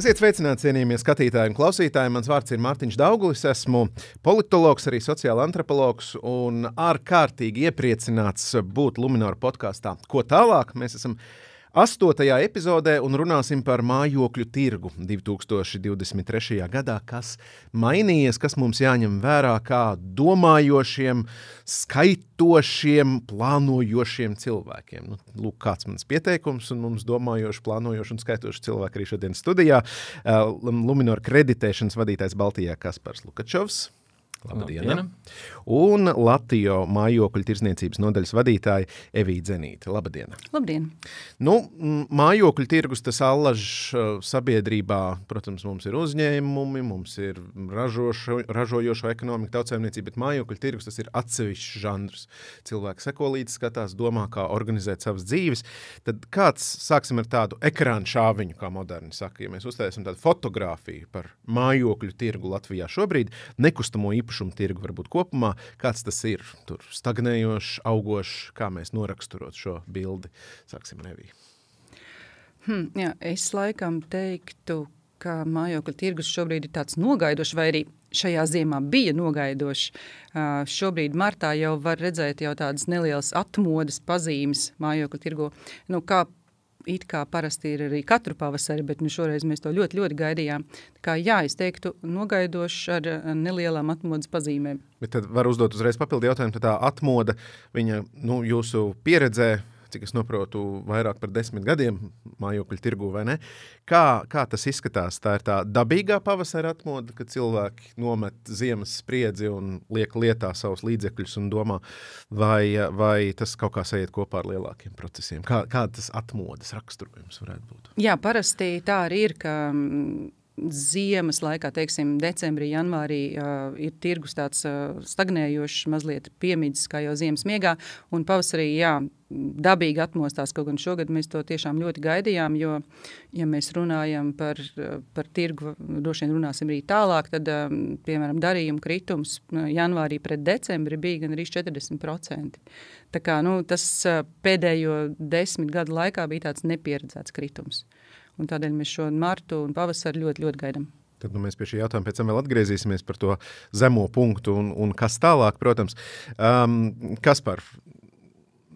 Esiet sveicināti, cienījamie skatītāji un klausītāji. Mans vārds ir Mārtiņš Dauglis. Esmu politologs, arī sociāla antropologs un ārkārtīgi iepriecināts būt Lunčūska podkāstā. Ko tālāk? Mēs esam Astotajā epizodē un runāsim par mājokļu tirgu 2023. gadā, kas mainījies, kas mums jāņem vērā kā domājošiem, skaitošiem, plānojošiem cilvēkiem. Nu, lūk, kāds mans pieteikums, un mums domājoši, plānojoši un skaitoši cilvēki arī šodien studijā. Luminor kreditēšanas vadītājs Baltijā Kaspars Lukačovs. Labdien! Labdien. Un Latvijas mājokļu tirzniecības nodaļas vadītāja Evīda Zenīte. Labdien! Labdien! Nu, mājokļu tirgus tas allaž sabiedrībā, protams, mums ir uzņēmumi, mums ir ražošo, ražojošo ekonomiku, tautsēmniecība, bet mājokļu tirgus tas ir atsevišķs žanrs. Cilvēki seko līdzi, skatās, domā, kā organizēt savas dzīves. Tad kāds sāksim ar tādu ekrānu šāviņu, kā moderni saka, ja mēs uztaisam tādu fotografiju par mājokļu tirgu Latvijā šobrīd, nekustamo īpašumu īpašumu tirgu varbūt kopumā, kāds tas ir? Tur stagnējošs, augošs, kā mēs noraksturot šo bildi. Sāksim Nevī. Hmm, jā, es laikam teiktu, ka mājokļa tirgus šobrīd ir tāds nogaidošs, vai arī šajā ziemā bija nogaidošs. Uh, šobrīd martā jau var redzēt jau tādas nelielas atmodas pazīmes mājokļa tirgu. Nu, kā it kā parasti ir arī katru pavasari, bet nu šoreiz mēs to ļoti, ļoti gaidījām. Tā kā jā, es teiktu, nogaidošs ar nelielām atmodas pazīmēm. Bet tad var uzdot uzreiz papildu jautājumu, tā atmoda, viņa, nu, jūsu pieredzē, cik es saprotu, vairāk par desmit gadiem mājokļu tirgu? Kā, kā tas izskatās? Tā ir tā dabīgā pavasara atmoda, kad cilvēki nomet ziemas spriedzi un liek lietā savus līdzekļus un domā, vai, vai tas kaut kā sajiet kopā ar lielākiem procesiem? Kā, kā tas atmodas raksturojums varētu būt? Jā, parasti tā arī ir, ka ziemas laikā, teiksim, decembrī, janvārī, uh, ir tirgus tāds uh, stagnējošs, mazliet piemidzis, kā jau ziemas miegā, un pavasarī, jā, dabīgi atmostās, kaut gan šogad mēs to tiešām ļoti gaidījām, jo, ja mēs runājam par, par tirgu, droši vien runāsim arī tālāk, tad, piemēram, darījuma kritums janvārī pret decembri bija gan arī 40%. Tā kā, nu, tas pēdējo desmit gadu laikā bija tāds nepieredzēts kritums. Un tādēļ mēs šo martu un pavasari ļoti, ļoti gaidām. Tad nu, mēs pie šī jautājuma pēc tam vēl atgriezīsimies par to zemo punktu un, un kas tālāk, protams. Um, kas par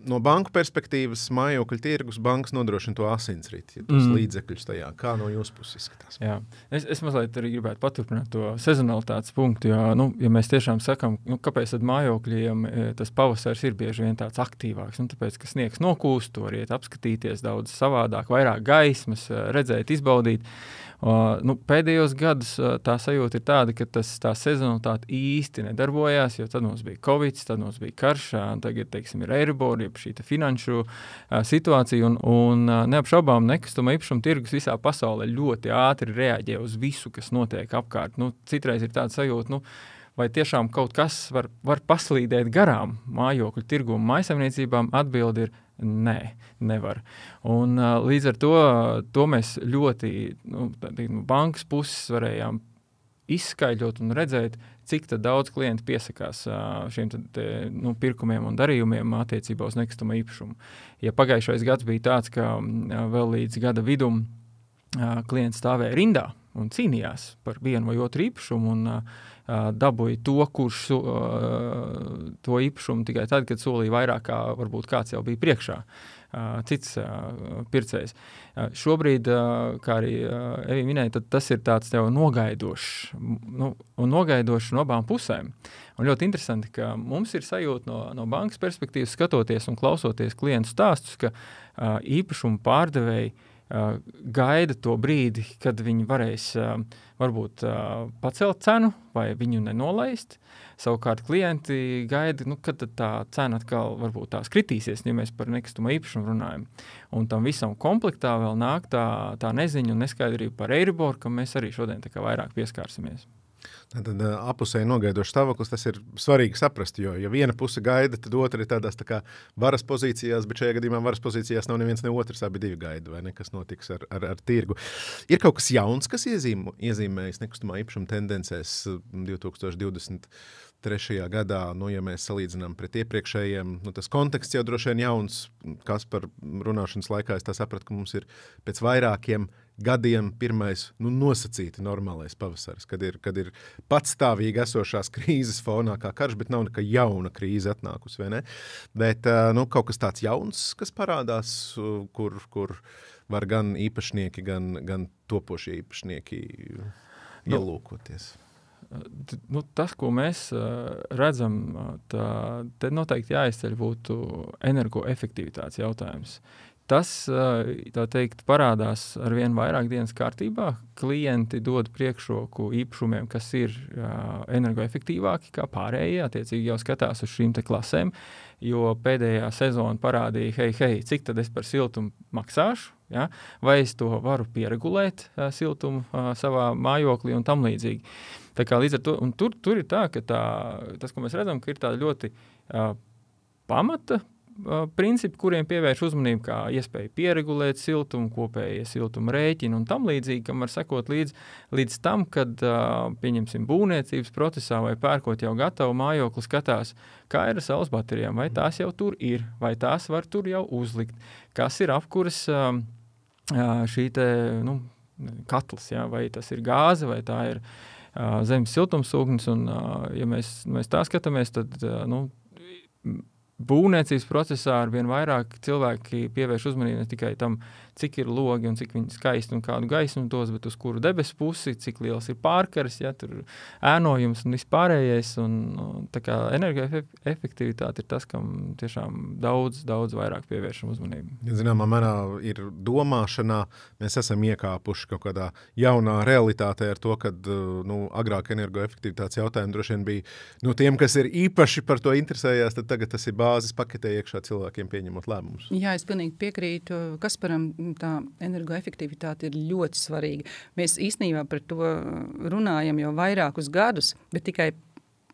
no banku perspektīvas mājokļu tirgus bankas nodrošina to asinsriti, ja tos mm. līdzekļus tajā. Kā no jūsu puses izskatās? Jā. Es, es mazliet arī gribētu paturpināt to sezonalitātes punktu, jo, nu, ja mēs tiešām sakām, nu, kāpēc tad mājokļiem e, tas pavasaris ir bieži vien tāds aktīvāks, nu, tāpēc, ka sniegs nokūst, to iet apskatīties daudz savādāk, vairāk gaismas, e, redzēt, izbaudīt. Uh, nu, pēdējos gados uh, tā sajūta ir tāda, ka tas, tā sezonalitāte īsti nedarbojās, jo tad mums bija Covid, tad mums bija karš, uh, tagad teiksim, ir Eiribor, jeb šī finanšu uh, situācija. Un, un uh, neapšaubām nekustamo īpašumu tirgus visā pasaulē ļoti ātri reaģē uz visu, kas notiek apkārt. Nu, citreiz ir tāda sajūta, nu, vai tiešām kaut kas var, var paslīdēt garām mājokļu tirgumu maisaimniecībām? Atbildi ir Nē, nevar. Un, līdz ar to, to mēs ļoti nu, no bankas puses varējām izskaidrot un redzēt, cik daudz klientu piesakās šiem te, nu, pirkumiem un darījumiem attiecībā uz nekustamo īpašumu. Ja pagājušais gads bija tāds, ka vēl līdz gada vidum klients stāvēja rindā un cīnījās par vienu vai otru īpašumu, un uh, dabūja to, kurš to īpašumu tikai tad, kad solīja vairāk, kā varbūt kāds jau bija priekšā. Cits pircējs. Šobrīd, kā arī Evija minēja, tas ir tāds nogaidošs, nu, un nogaidošs no abām pusēm. Un ļoti interesanti, ka mums ir sajūta no, no bankas perspektīvas, skatoties un klausoties klientu stāstus, ka īpašumu pārdevēji uh, gaida to brīdi, kad viņi varēs varbūt pacelt cenu vai viņu nenolaist. Savukārt klienti gaida, nu, kad tā cena atkal varbūt tās kritīsies, ja mēs par nekustamo īpašumu runājam. Un tam visam komplektā vēl nāk tā, tā neziņa un neskaidrība par Eiriboru, kam mēs arī šodien vairāk pieskārsimies. Tad apusēji nogaidošs stāvoklis, tas ir svarīgi saprast, jo, ja viena puse gaida, tad otra ir tādās tā kā varas pozīcijās, bet šajā gadījumā varas pozīcijās nav neviens ne otrs, abi divi gaida, vai ne, kas notiks ar, ar, ar tirgu. Ir kaut kas jauns, kas iezīm, iezīmējas nekustamā īpašuma tendencēs 2020. Trešajā gadā, nu, ja mēs salīdzinām pret iepriekšējiem, nu, tas konteksts jau droši vien jauns, kas par runāšanas laikā es sapratu, ka mums ir pēc vairākiem gadiem pirmais nu, nosacīti normālais pavasaris, kad ir, kad ir patstāvīgi esošās krīzes fonā, kā karš, bet nav nekā jauna krīze atnākusi. Bet nu, kaut kas tāds jauns, kas parādās, kur, kur var gan īpašnieki, gan, gan topošie īpašnieki nu, ielūkoties. Nu, tas, ko mēs uh, redzam, tā, te noteikti jāizceļ būtu energoefektivitātes jautājums. Tas teikt, parādās ar vien vairāk dienas kārtībā. Klienti dod priekšroku īpašumiem, kas ir energoefektīvāki nekā pārējie. Attiecīgi jau skatās uz šīm klasēm, jo pēdējā sezona parādīja, hei, hei, cik tad es par siltumu maksāšu. Ja? Vai es to varu pieregulēt, uh, siltumu uh, savā mājoklī un tam līdzīgi. Tā kā to, tur, tur ir tā, ka tā, tas, ko mēs redzam, ir ļoti uh, pamata principi, kuriem pievērš uzmanību, kā iespēja pieregulēt siltumu, kopējie siltuma rēķini un tam līdzīgi, kam var sekot līdz, līdz tam, kad, pieņemsim, būvniecības procesā vai pērkot jau gatavu mājokli, skatās, kā ir ar saules baterijām, vai tās jau tur ir, vai tās var tur jau uzlikt, kas ir apkuras šī te, nu, katls, ja, vai tas ir gāze, vai tā ir zemes siltumsūknis, un ja mēs, mēs tā skatāmies, tad, nu, būvniecības procesā ar vien vairāk cilvēki pievērš uzmanību ne tikai tam, cik ir logi un cik viņi skaisti un kādu gaismu dos, bet uz kuru debesu pusi, cik liels ir pārkars, ja tur ēnojums un vispārējais. Un, un, tā kā energoefektivitāte ir tas, kam tiešām daudz, daudz vairāk pievēršam uzmanību. Ja, zināmā mērā ir domāšanā, mēs esam iekāpuši kaut kādā jaunā realitātē ar to, ka nu, agrāk energoefektivitātes jautājumi droši vien bija nu, tiem, kas ir īpaši par to interesējās, tad tagad tas ir bāzes paketē iekšā cilvēkiem pieņemot lēmumus. Jā, es pilnīgi piekrītu Kasparam tā energoefektivitāte ir ļoti svarīga. Mēs īstenībā par to runājam jau vairākus gadus, bet tikai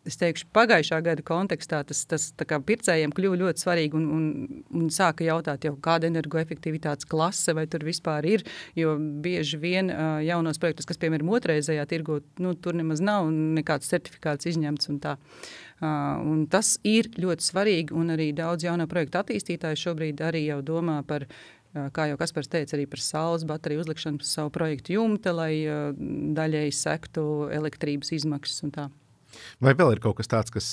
es teikšu, pagājušā gada kontekstā tas, tas pircējiem kļuva ļoti svarīgi un, un, un sāka jautāt, jau, kāda ir energoefektivitātes klase vai tur vispār ir. Jo bieži vien uh, jaunos projektus, kas piemēram otrreizējā tirgu, nu, tur nemaz nav nekāds certifikāts izņemts. Uh, un tas ir ļoti svarīgi, un arī daudz jaunā projekta attīstītāju šobrīd arī jau domā par Kā jau Kaspars teica, arī par saules bateriju uzlikšanu uz savu projektu jumta, lai daļēji sektu elektrības izmaksas un tā. Vai vēl ir kaut kas tāds, kas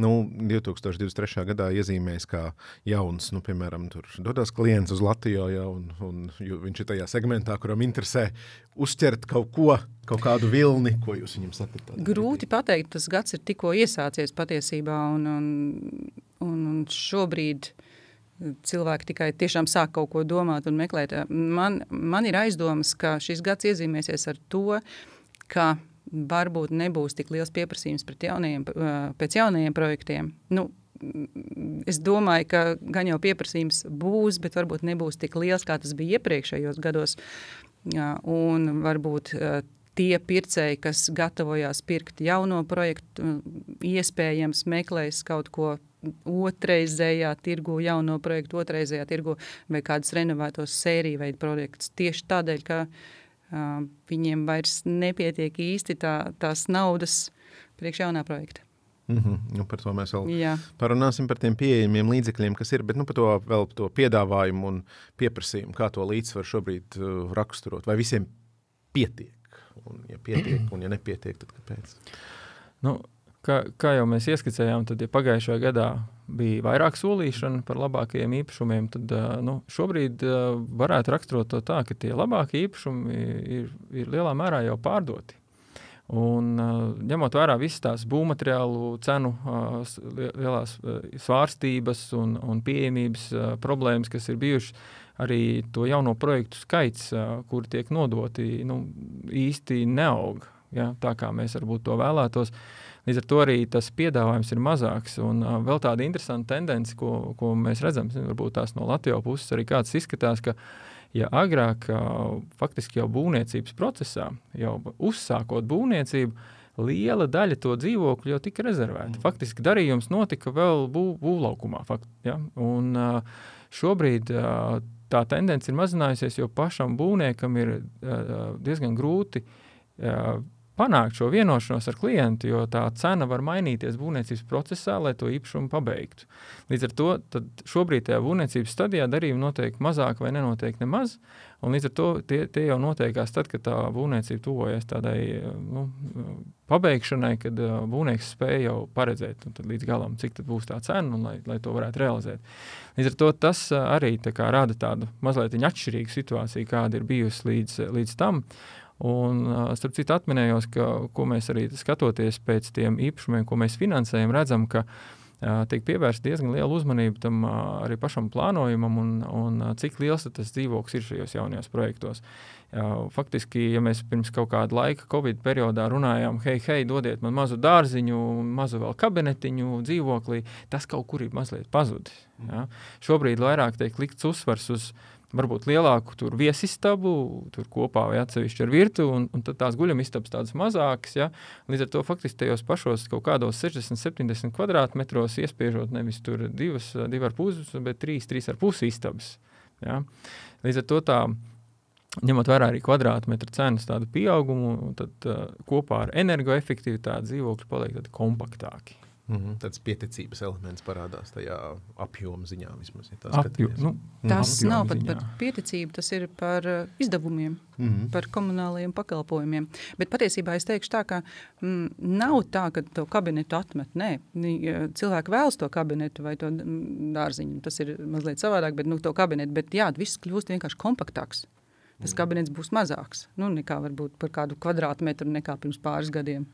nu, 2023. gadā iezīmēs kā jauns, nu, piemēram, tur dodas klients uz Latviju, ja, un, un viņš ir tajā segmentā, kuram interesē uzķert kaut ko, kaut kādu vilni, ko jūs viņam sakat? Grūti pateikt, tas gads ir tikko iesācies patiesībā, un, un, un, un šobrīd uh, cilvēki tikai tiešām sāk kaut ko domāt un meklēt. Man, man ir aizdomas, ka šis gads iezīmēsies ar to, ka varbūt nebūs tik liels pieprasījums jaunajiem, pēc jaunajiem projektiem. Nu, es domāju, ka gan jau pieprasījums būs, bet varbūt nebūs tik liels, kā tas bija iepriekšējos gados. Un varbūt tie pircēji, kas gatavojās pirkt jauno projektu, iespējams meklēs kaut ko otrreizējā tirgu, jauno projektu otrreizējā tirgu vai kādus renovētos sēriju veidu projektus. Tieši tādēļ, ka uh, viņiem vairs nepietiek īsti tā, tās naudas priekš jaunā projekta. Mm -hmm. nu, par to mēs vēl Jā. parunāsim, par tiem pieejamiem līdzekļiem, kas ir. Bet nu, par to vēl par to piedāvājumu un pieprasījumu, kā to līdzsvaru šobrīd uh, raksturot. Vai visiem pietiek? Un, ja pietiek, un ja nepietiek, tad kāpēc? Nu, kā, kā jau mēs ieskicējām, tad ja pagājušajā gadā bija vairāk solīšana par labākajiem īpašumiem, tad nu, šobrīd varētu raksturot to tā, ka tie labākie īpašumi ir, ir lielā mērā jau pārdoti. Un, ņemot vērā visas tās būvmateriālu cenu lielās svārstības un, un pieejamības problēmas, kas ir bijušas, arī to jauno projektu skaits, kuri tiek nodoti, nu, īsti neaug. Ja, tā kā mēs varbūt to vēlētos. Uh, Līdz ar to arī tas piedāvājums ir mazāks. Un uh, vēl tāda interesanta tendence, ko, ko mēs redzam, varbūt tās no Latvijas puses arī kāds izskatās, ka ja agrāk uh, faktiski jau būvniecības procesā, jau uzsākot būvniecību, liela daļa to dzīvokļu jau tika rezervēta. Mm. Faktiski darījums notika vēl būv, būvlaukumā. Fakt, ja? Un, šobrīd tā tendence ir mazinājusies, jo pašam būvniekam ir diezgan grūti panākt šo vienošanos ar klientu, jo tā cena var mainīties būvniecības procesā, lai to īpašumu pabeigtu. Līdz ar to šobrīd tajā būvniecības stadijā darījumi notiek mazāk vai nenotiek nemaz. Līdz ar to tie, tie jau notiekās tad, kad tā būvniecība tuvojas tādai nu, pabeigšanai, kad uh, būvnieks spēja jau paredzēt līdz galam, cik būs tā cena un lai, lai to varētu realizēt. Līdz ar to tas uh, arī tā kā, rada tādu mazliet atšķirīgu situāciju, kāda ir bijusi līdz, līdz tam. Un, starp citu, atminējos, ka, ko mēs arī skatoties pēc tiem īpašumiem, ko mēs finansējam, redzam, ka tiek pievērsta diezgan liela uzmanība tam arī pašam plānojumam un, un cik liels tas dzīvoklis ir šajos jaunajos projektos. Faktiski, ja mēs pirms kaut kāda laika, Covid periodā runājām, hei, hei, dodiet man mazu dārziņu, mazu vēl kabinetiņu, dzīvoklī, tas kaut kur ir mazliet pazudis. Ja? Šobrīd vairāk tiek likts uzsvars uz varbūt lielāku tur viesistabu, tur kopā vai atsevišķi ar virtuvi, un, un tad tās guļamistabas tādas mazākas. Ja? Līdz ar to faktiski tajos pašos kaut kādos 60, 70 kvadrātmetros iespiežot nevis tur divas, divi ar pusi, bet trīs, trīs ar pusi istabas. Ja? Līdz ar to tā. Ņemot vērā arī kvadrātmetra cenas tādu pieaugumu, tad uh, kopā ar energoefektivitāti dzīvokļi paliek kompaktāki. Mm -hmm. Tāds pieticības elements parādās tajā apjoma ziņā. Vismaz, ja Apju, nu, tas nav pat par pieticību, tas ir par uh, izdevumiem, mm -hmm. par komunālajiem pakalpojumiem. Bet patiesībā es teikšu tā, ka mm, nav tā, ka to kabinetu atmet. Nē, cilvēki vēlas to kabinetu vai to mm, dārziņu. Tas ir mazliet savādāk, bet nu, to kabinetu. Bet jā, viss kļūst vienkārši kompaktāks. Tas kabinets būs mazāks nu, nekā varbūt par kādu kvadrātmetru nekā pirms pāris gadiem.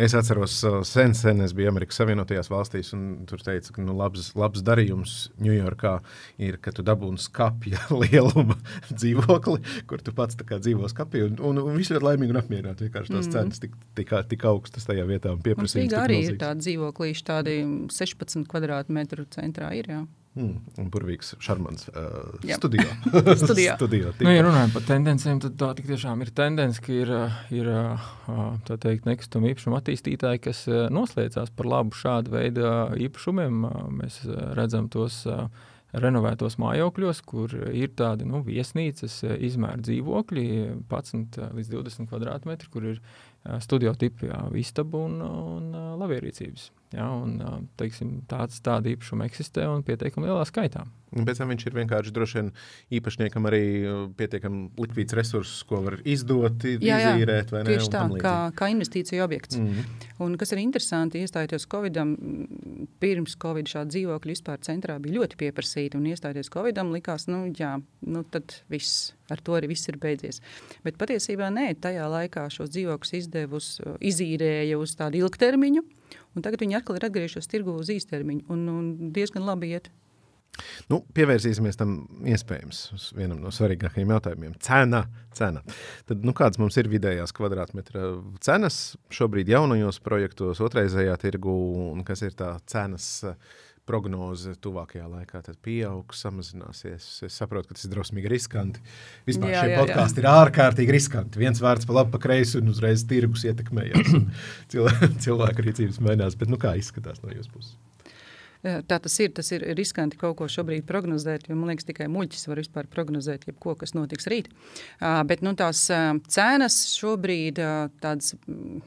Es atceros, uh, sen, sen es biju Amerikas Savienotajās valstīs, un tur teica, ka nu, labs, labs darījums Ņujorkā ir, ka tu dabūni skapja lieluma dzīvokli, kur tu pats dzīvo skapī, un, un, un viss ir laimīgi un apmierināti. Vienkārši tās mm. cenas tik, tik, tik augstas tajā vietā un pieprasījums. Arī ir tādi dzīvoklīši, tādi 16 kvadrātmetru centrā ir, jā. Mm, un burvīgs, šarmants uh, studijā. studijā. studijā nu, ja runājam par tendencēm, tad tā tiešām ir tendence, ka ir, ir tā teikt, nekustama īpašuma attīstītāji, kas noslēdzās par labu šādu veidu īpašumiem. Mēs redzam tos renovētos mājokļos, kur ir tādi nu, viesnīcas izmēra dzīvokļi, 11 līdz 20 kvadrātmetri, kur ir studio tipi istaba un, un labierīcības. Ja, un, teiksim, tāds, tāda īpašuma eksistē un pietiekami lielā skaitā. Pēc tam viņš ir vienkārši droši vien īpašniekam arī pietiekami likvīds resurss, ko var izdot, jā, jā, izīrēt. Ne, tieši tā, kā, kā investīcija objekts. Mm -hmm. Un kas ir interesanti, iestājoties Covidam, pirms Covid šāda dzīvokļa vispār centrā bija ļoti pieprasīta, un iestājoties Covidam likās, nu jā, nu tad viss, ar to arī viss ir beidzies. Bet patiesībā nē, tajā laikā šos dzīvokļus izdevus, izīrēja uz tādu ilgtermiņu, Un tagad viņi atkal ir atgriežušies tirgu uz īstermiņu un, un diezgan labi iet. Nu, pievērsīsimies tam iespējams vienam no svarīgākajiem jautājumiem. Cena. cena. Tad, nu, kādas mums ir vidējās kvadrātmetra cenas šobrīd jaunajos projektos, otrreizējā tirgu, un kas ir tā cenas prognoze tuvākajā laikā pieaugs, samazināsies. Es saprotu, ka tas ir drausmīgi riskanti. Vispār jā, šie podkāsti ir ārkārtīgi riskanti. Viens vārds pa labi, pa kreisi, un uzreiz tirgus ietekmējas. Cilvēku rīcības mainās. Bet nu, kā izskatās no jūsu puses? Tā tas ir. Tas ir riskanti kaut ko šobrīd prognozēt, jo man liekas, tikai muļķis var vispār prognozēt, jebko, kas notiks rīt. Uh, bet nu, tās uh, cenas šobrīd uh, tādas mm,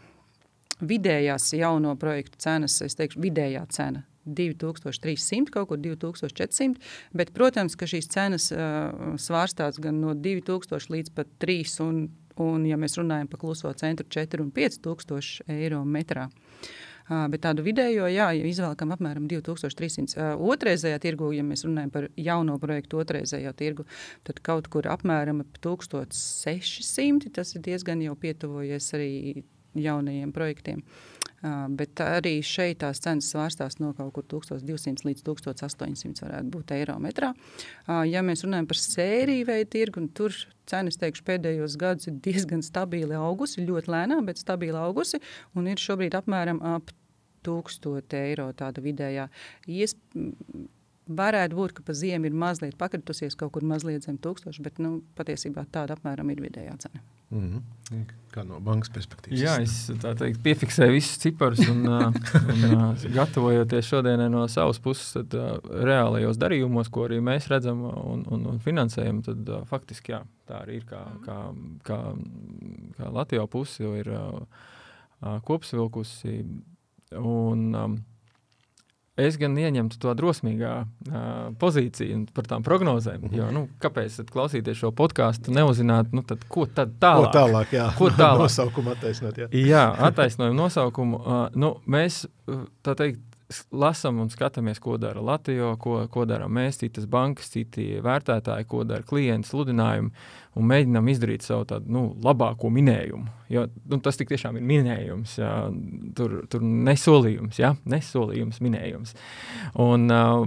vidējās jauno projektu cenas, es teikšu, vidējā cena 2300, kaut kur 2400. Bet, protams, ka šīs cenas uh, svārstās gan no 2000 līdz pat 3, un, un ja mēs runājam par kluso centru, 4 un 5000 eiro metrā. Uh, bet tādu vidējo, jā, izvēlkam apmēram 2300. Uh, otrreizējā tirgu, ja mēs runājam par jauno projektu otrreizējā tirgu, tad kaut kur apmēram 1600, tas ir diezgan jau pietuvojies arī jaunajiem projektiem. Uh, bet arī šeit tās cenas svārstās no kaut kur 1200 līdz 1800 varētu būt eiro metrā. Ja mēs runājam par sēriju veidu tirgu, tur cenas teikšu, pēdējos gados ir diezgan stabili augusi, ļoti lēnām, bet stabili augusi un ir šobrīd apmēram ap 1000 eiro tāda vidējā. Ies, Varētu būt, ka pa ziemu ir mazliet pakritusies kaut kur mazliet zem tūkstoša, bet nu, patiesībā tāda apmēram ir vidējā cena. Mm -hmm. Kā no bankas perspektīvas? Jā, es teikt, piefiksēju visus ciparus un, un gatavojoties šodienai no savas puses, tad reālajos darījumos, ko arī mēs redzam un, un, un finansējam, tad faktiski jā, tā arī ir kā, kā, kā, kā Latvijā pusi jau ir uh, kopsavilkusi. Un, um, Es gan ieņemtu to drosmīgā uh, pozīciju par tām prognozēm. Mm -hmm. Jo, nu, kāpēc klausīties šo podkāstu, neuzzināt, nu, tad, ko tad tālāk? Ko tālāk, jā. Ko tālāk? nosaukumu attaisnot, jā. jā, attaisnojumu nosaukumu. Uh, nu, mēs, tā teikt, lasām un skatāmies, ko dara Latvija, ko, ko dara mēs, citas bankas, citi vērtētāji, ko dara klienti, sludinājumi, un mēģinām izdarīt savu tādu nu, labāko minējumu. Jo, nu, tas tiešām ir minējums, jā, tur, tur nesolījums, jā, nesolījums, minējums. Un, uh,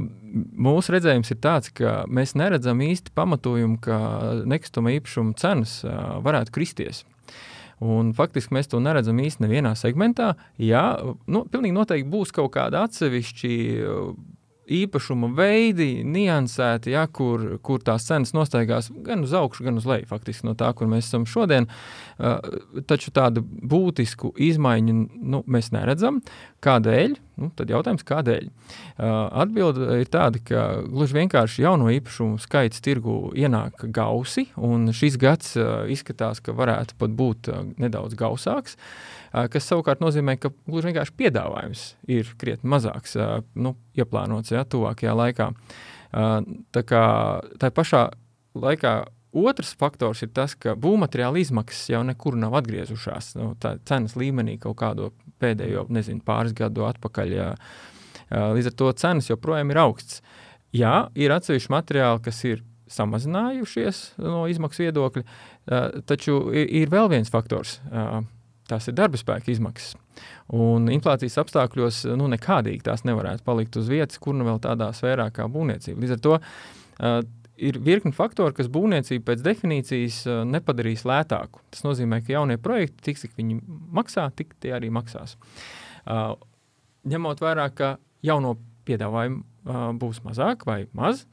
mūsu redzējums ir tāds, ka mēs neredzam īsti pamatojumu, ka nekustamā īpašuma cenas uh, varētu kristies. Un faktiski mēs to neredzam īstenībā nevienā segmentā. Jā, nu, pilnīgi noteikti būs kaut kāda atsevišķa īpašuma veidi, niansēti, ja, kur, kur tās cenas nostaigās gan uz augšu, gan uz leju, faktiski no tā, kur mēs esam šodien. Uh, taču tādu būtisku izmaiņu nu, mēs neredzam. Kādēļ? Nu, tad jautājums, kādēļ? Uh, Atbilde ir tāda, ka gluži vienkārši jauno īpašumu skaits tirgu ienāk gausi, un šis gads uh, izskatās, ka varētu pat būt nedaudz gausāks. Uh, kas savukārt nozīmē, ka gluži vienkārši piedāvājums ir krietni mazāks, nu, ieplānots ja, tuvākajā laikā. Tā kā tā pašā laikā Otrs faktors ir tas, ka būvmateriāla izmaksas jau nekur nav atgriezušās. Nu, tā cenas līmenī kaut kādo pēdējo nezinu, pāris gadu atpakaļ. Jā. Līdz ar to cenas joprojām ir augsts. Jā, ir atsevišķi materiāli, kas ir samazinājušies no izmaksu viedokļa, taču ir vēl viens faktors tās ir darba spēka izmaksas. Un inflācijas apstākļos nu, nekādīgi tās nevarētu palikt uz vietas, kur nu vēl tādā sfērā kā būvniecība. Līdz ar to uh, ir virkni faktori, kas būvniecību pēc definīcijas uh, nepadarīs lētāku. Tas nozīmē, ka jaunie projekti, tik cik viņi maksā, tik tie arī maksās. Uh, ņemot vērā, ka jauno piedāvājumu uh, būs mazāk vai maz,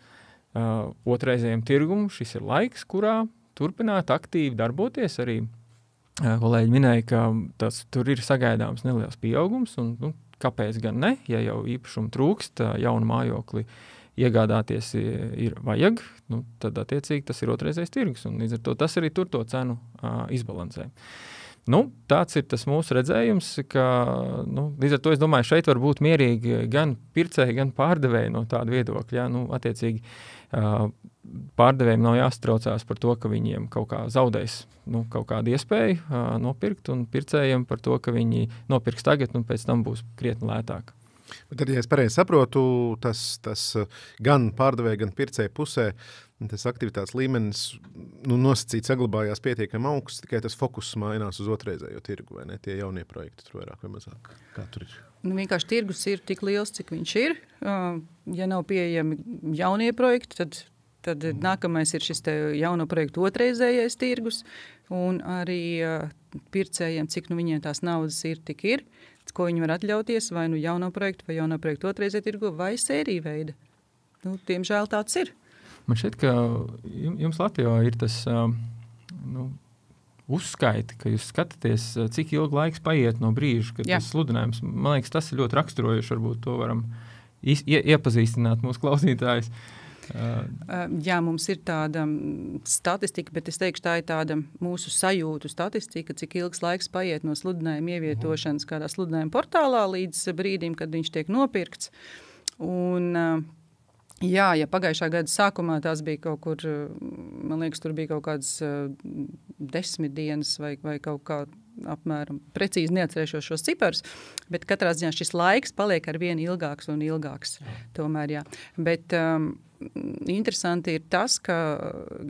uh, otrreizējiem tirgumam šis ir laiks, kurā turpināt aktīvi darboties arī kolēģi minēja, ka tas, tur ir sagaidāms neliels pieaugums. Un, nu, kāpēc gan ne? Ja jau īpašumu trūkst, jaunu mājokli iegādāties ir vajag, nu, tad attiecīgi tas ir otrreizējs tirgus. Līdz ar to tas arī tur to cenu uh, izbalansē. Nu, tāds ir tas mūsu redzējums, ka nu, līdz ar to es domāju, šeit var būt mierīgi gan pircēji, gan pārdevēji no tāda viedokļa. Ja? Nu, attiecīgi, uh, pārdevējiem nav jāstraucās par to, ka viņiem kaut kā zaudēs nu, kaut kādu iespēju uh, nopirkt, un pircējiem par to, ka viņi nopirks tagad, un pēc tam būs krietni lētāk. Bet tad, ja es pareizi saprotu, tas, tas gan pārdevēja, gan pircēja pusē, tas aktivitātes līmenis nu, nosacīts saglabājās pietiekami augsts, tikai tas fokus mainās uz otrreizējo tirgu, vai ne? Tie jaunie projekti tur vairāk vai mazāk. Kā tur ir? Nu, vienkārši tirgus ir tik liels, cik viņš ir. Ja nav pieejami jaunie projekti, tad Tad mm. nākamais ir šis jauno projektu otrreizējais tirgus, un arī uh, pircējiem, cik nu viņiem tās naudas ir, tik ir, ko viņi var atļauties, vai nu jauno projektu, vai jauno projektu otrreizējā tirgu, vai sēriju veida. Nu, diemžēl tāds ir. Man šķiet, ka jums Latvijā ir tas uh, nu, uzskaiti, ka jūs skatāties, cik ilgi laiks paiet no brīža, kad Jā. tas sludinājums, man liekas, tas ir ļoti raksturojoši, varbūt to varam ie, iepazīstināt mūsu klausītājus. Uh, Jā, mums ir tāda statistika, bet es teikšu, tā ir tāda mūsu sajūtu statistika, cik ilgs laiks paiet no sludinājuma ievietošanas kādā sludinājuma portālā līdz brīdim, kad viņš tiek nopirkts. Un, Jā, ja pagājušā gada sākumā tās bija kaut kur, man liekas, tur bija kaut kādas uh, desmit dienas vai, vai kaut kā apmēram precīzi neatcerēšos šos ciparus, bet katrā ziņā šis laiks paliek ar vien ilgāks un ilgāks. Tomēr, jā. Bet, um, interesanti ir tas, ka,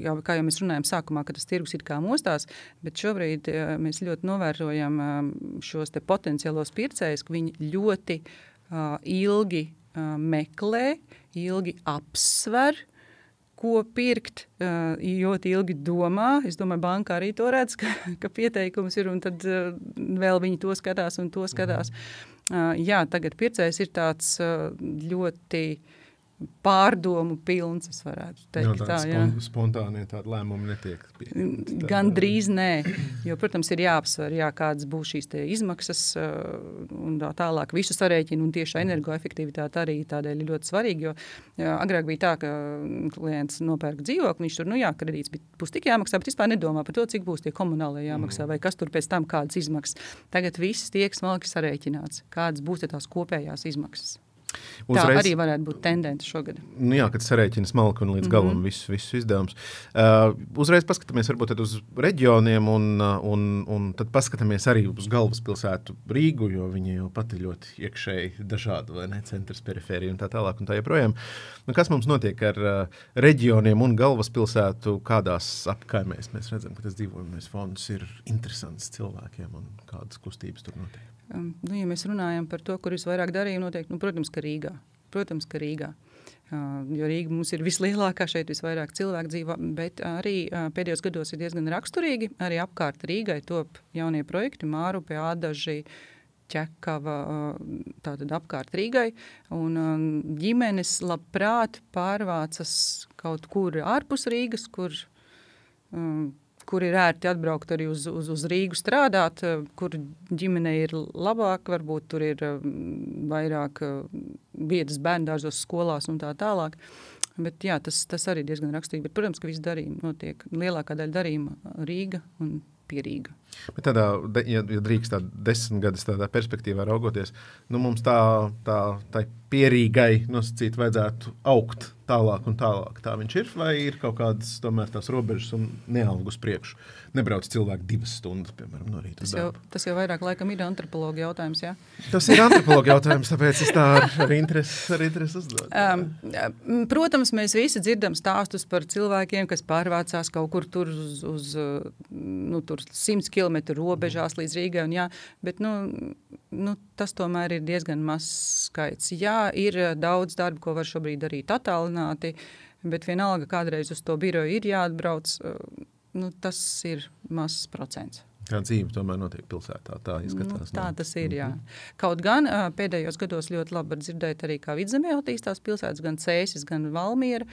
jau, kā jau mēs runājam sākumā, ka tas tirgus ir kā mostās, bet šobrīd mēs ļoti novērojam šos potenciālos pircējus, ka viņi ļoti uh, ilgi uh, meklē, ilgi apsver, ko pirkt, ļoti ilgi domā. Es domāju, banka arī to redz, ka, ka pieteikums ir, un tad vēl viņi to skatās un to skatās. Jā, tagad pircējs ir tāds ļoti pārdomu pilns, es varētu teikt. Jā, tā, jā. Spontānie tādi lēmumi netiek pieņemti. Gan drīz nē, jo, protams, ir jāapsver, jā, kādas būs šīs izmaksas un tā tālāk visu sarēķinu un tieši energoefektivitāte arī tādēļ ir ļoti svarīga, jo jā, agrāk bija tā, ka klients nopērk dzīvokli, viņš tur, nu jā, kredīts būs tik jāmaksā, bet vispār nedomā par to, cik būs tie komunālie jāmaksā mm. vai kas tur pēc tam kādas izmaksas. Tagad viss tiek smalki sarēķināts, kādas būs tās kopējās izmaksas. Uzreiz, Tā arī varētu būt tendence šogad. Nu jā, kad sarēķina smalki un līdz galam mm -hmm. visus, visus izdevumus. Uh, uzreiz paskatāmies varbūt uz reģioniem un, uh, un, un tad paskatāmies arī uz galvaspilsētu Rīgu, jo viņa jau pati ļoti iekšēji dažāda, vai ne, centrs, perifērija un tā tālāk un tā joprojām. Nu, kas mums notiek ar uh, reģioniem un galvaspilsētu, kādās apkaimēs mēs redzam, ka tas dzīvojamais fonds ir interesants cilvēkiem un kādas kustības tur notiek? Um, nu, ja mēs runājam par to, kur visvairāk darījumu notiek, nu, protams, ka Rīgā. Protams, ka Rīgā. Uh, jo Rīga mums ir vislielākā, šeit visvairāk cilvēku dzīvo, bet arī uh, pēdējos gados ir diezgan raksturīgi. Arī apkārt Rīgai top jaunie projekti, Mārupi, Ādaži, ķekava, uh, tātad apkārt Rīgai. Un um, ģimenes labprāt pārvācas kaut kur ārpus Rīgas, kur um, kur ir ērti atbraukt arī uz, uz, uz Rīgu strādāt, eh, kur ģimene ir labāk, varbūt tur ir eh, vairāk eh, vietas bērndārzos, skolās un tā tālāk. Bet, jā, tas, tas arī diezgan rakstīgi. Bet, protams, ka viss darījumi notiek. Lielākā daļa darījuma Rīga un pierīga. Bet tādā, ja, ja drīkst tādā desmit gadus tādā perspektīvā raugoties, nu mums tā, tā, tā pierīgai nosacīt vajadzētu augt tālāk un tālāk. Tā viņš ir, vai ir kaut kādas tomēr tās robežas un neaug uz priekšu. Nebrauc cilvēki divas stundas, piemēram, no rīta. Tas jau, tas jau vairāk laikam ir antropologa jautājums, jā? Tas ir antropologa jautājums, tāpēc es tā ar, ar interesi, ar interesi uzdodu. Um, protams, mēs visi dzirdam stāstus par cilvēkiem, kas pārvācās kaut kur tur uz, uz nu, tur 100 km robežās līdz Rīgai, un jā, bet, nu, nu, tas tomēr ir diezgan mazs skaits. Jā, ir daudz darba, ko var šobrīd darīt attālināti, bet vienalga kādreiz uz to biroju ir jāatbrauc, nu, tas ir mazs procents. Tā dzīve tomēr notiek pilsētā. Tā izskatās. Nu, tā tas ir. Jā. -hmm. Kaut gan pēdējos gados ļoti labi dzirdēt arī, kā vidzemē attīstās pilsētas, gan Cēsis, gan Valmiera.